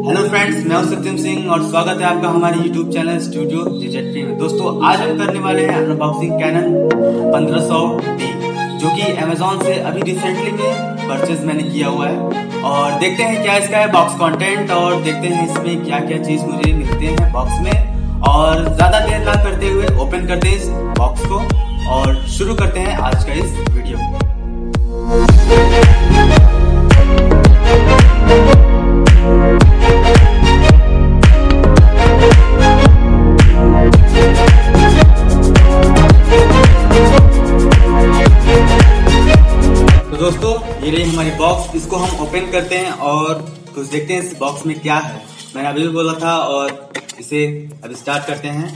Hello friends मैं हूँ सत्यम सिंह और स्वागत है आपका हमारे यूट्यूब चैनल स्टूडियो जेजेटी में। दोस्तों, आज हम करने वाले हैं अनबॉक्सिंग कैनन 1500 जो कि अमेजोन से अभी रिसेंटली में परचेज मैंने किया हुआ है। और देखते हैं क्या इसका है बॉक्स कंटेंट और देखते हैं इसमें क्या क्या चीज़ मुझे मिलते हैं बॉक्स में। और ज़्यादा देर ना करते हुए ओपन करते हैं इस बॉक्स को। और शुरू करते हैं आज का इस वीडियो बॉक्स इसको हम ओपन करते हैं और कुछ देखते हैं इस बॉक्स में क्या है। मैंने अभी भी बोला था और इसे अभी स्टार्ट करते हैं।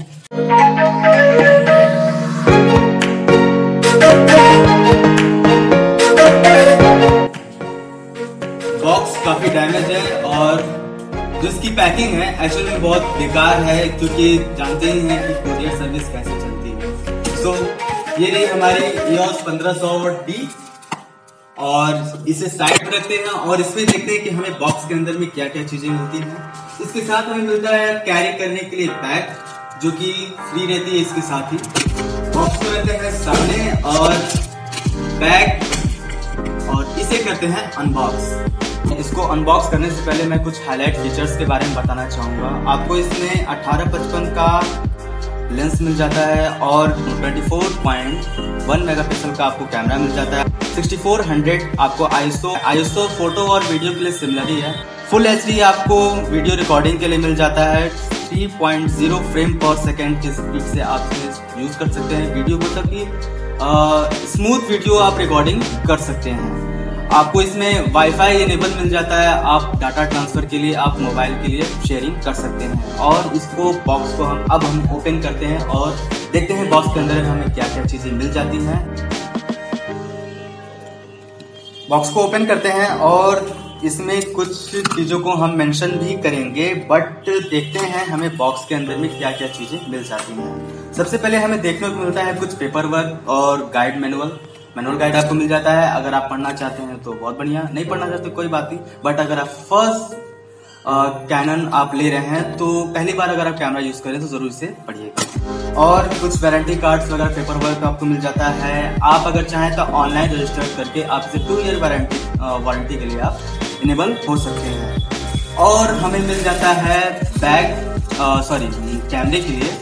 बॉक्स काफ़ी डैमेज है और जो इसकी पैकिंग है एक्चुअली में बहुत बेकार है क्योंकि जानते ही हैं कि कोरियर सर्विस कैसे चलती है। सो so, ये रही हमारी EOS 1500 डी और इसे साइड में रखते हैं और इसमें देखते हैं कि हमें बॉक्स के अंदर में क्या क्या चीज़ें मिलती हैं। इसके साथ हमें मिलता है कैरी करने के लिए बैग जो कि फ्री रहती है इसके साथ ही। बॉक्स को रहते हैं सामने और बैग और इसे करते हैं अनबॉक्स इसको अनबॉक्स करने से पहले मैं कुछ हाईलाइट फीचर्स के बारे में बताना चाहूँगा। आपको इसमें अठारह पचपन का लेंस मिल जाता है और 24.1 मेगापिक्सल का आपको कैमरा मिल जाता है। 6400 आपको आईएसओ आईएसओ फ़ोटो और वीडियो के लिए सिमिलर ही है। फुल एचडी आपको वीडियो रिकॉर्डिंग के लिए मिल जाता है। 3.0 फ्रेम पर सेकेंड की स्पीड से आप यूज़ कर सकते हैं। वीडियो को तक स्मूथ वीडियो आप रिकॉर्डिंग कर सकते हैं। आपको इसमें वाईफाई इनेबल मिल जाता है। आप डाटा ट्रांसफ़र के लिए, आप मोबाइल के लिए शेयरिंग कर सकते हैं। और इसको बॉक्स को हम अब हम ओपन करते हैं और देखते हैं बॉक्स के अंदर हमें क्या क्या चीज़ें मिल जाती हैं। बॉक्स को ओपन करते हैं और इसमें कुछ चीज़ों को हम मेंशन भी करेंगे बट देखते हैं हमें बॉक्स के अंदर में क्या क्या चीज़ें मिल जाती हैं। सबसे पहले हमें देखने को मिलता है कुछ पेपर वर्क और गाइड मैनुअल मैनुअल गाइड आपको मिल जाता है। अगर आप पढ़ना चाहते हैं तो बहुत बढ़िया। नहीं पढ़ना चाहते कोई बात नहीं। बट अगर आप फ़र्स्ट कैनन आप ले रहे हैं तो पहली बार अगर आप कैमरा यूज़ करें तो ज़रूर इसे पढ़िएगा और कुछ वारंटी कार्ड्स वगैरह पेपर वर्क आपको मिल जाता है। आप अगर चाहें तो ऑनलाइन रजिस्टर करके आपसे टू ईयर वारंटी वारंटी के लिए आप इनेबल हो सकते हैं। और हमें मिल जाता है बैग सॉरी कैमरे के लिए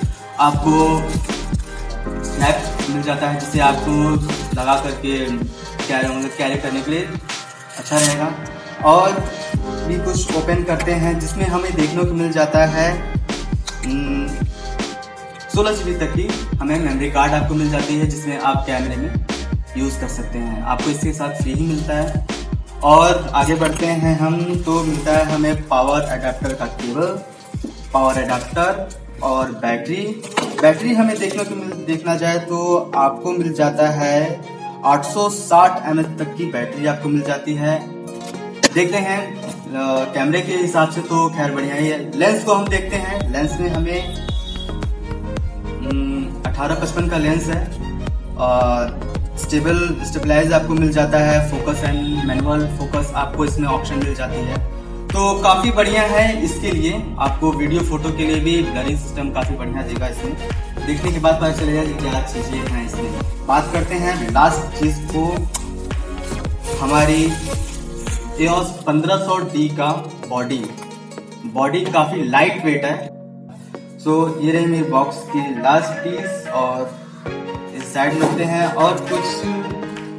आपको स्नैप मिल जाता है जिसे आपको लगा करके कैरी मतलब कैरी करने के लिए अच्छा रहेगा। और भी कुछ ओपन करते हैं, जिसमें हमें देखने को मिल जाता है सोलह जी तक की हमें मेमोरी कार्ड आपको मिल जाती है, जिसमें आप कैमरे में यूज़ कर सकते हैं। आपको इसके साथ फ्री ही मिलता है। और आगे बढ़ते हैं हम तो मिलता है हमें पावर अडाप्टर का केबल पावर अडेप्टर और बैटरी बैटरी हमें देखने को मिल, देखना जाए तो आपको मिल जाता है 860 एम तक की बैटरी आपको मिल जाती है। देखते हैं कैमरे के हिसाब से तो खैर बढ़िया ही है। लेंस को हम देखते हैं। लेंस में हमें अठारह पचपन का लेंस है। और स्टेबल, स्टेबलाइज आपको मिल जाता है। फोकस एंड मैनुअल फोकस आपको इसमें ऑप्शन मिल जाती है। तो काफ़ी बढ़िया है इसके लिए। आपको वीडियो फ़ोटो के लिए भी ब्लरिंग सिस्टम काफ़ी बढ़िया देगा इसमें। देखने के बाद पता चलेगा कि क्या चीज़ें हैं इसमें। बात करते हैं लास्ट चीज़ को। हमारी EOS 1500 डी का बॉडी बॉडी काफ़ी लाइट वेट है। सो so, ये रही मेरी बॉक्स की लास्ट पीस और इस साइड में रखते हैं। और कुछ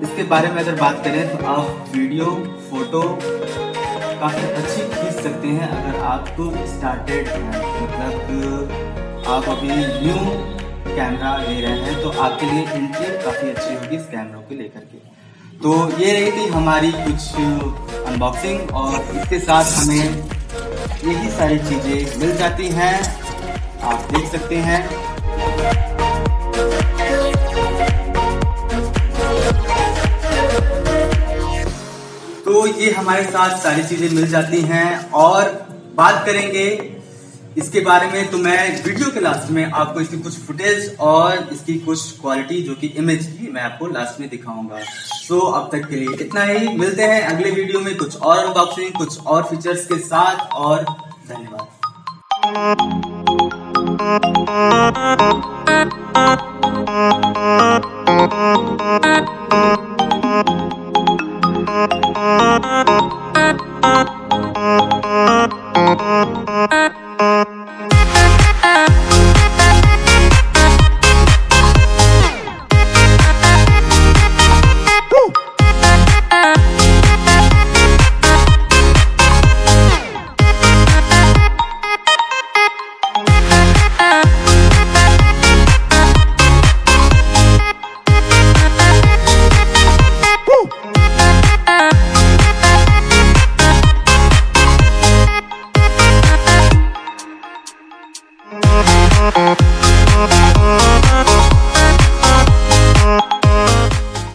इसके बारे में अगर बात करें तो आप वीडियो फ़ोटो काफ़ी अच्छी खींच सकते हैं अगर आप तो स्टार्टेड हैं। मतलब आप अभी न्यू कैमरा ले रहे हैं तो आपके लिए एंट्री काफ़ी अच्छी होगी इस कैमरों को लेकर के। तो ये रही थी हमारी कुछ अनबॉक्सिंग और इसके साथ हमें यही सारी चीज़ें मिल जाती हैं। आप देख सकते हैं। ये हमारे साथ सारी चीज़ें मिल जाती हैं और बात करेंगे इसके बारे में। तो मैं वीडियो के लास्ट में आपको इसकी कुछ फुटेज और इसकी कुछ क्वालिटी जो कि इमेज की मैं आपको लास्ट में दिखाऊँगा। तो अब तक के लिए इतना ही। मिलते हैं अगले वीडियो में कुछ और अनबॉक्सिंग कुछ और फीचर्स के साथ और धन्यवाद। Thank you.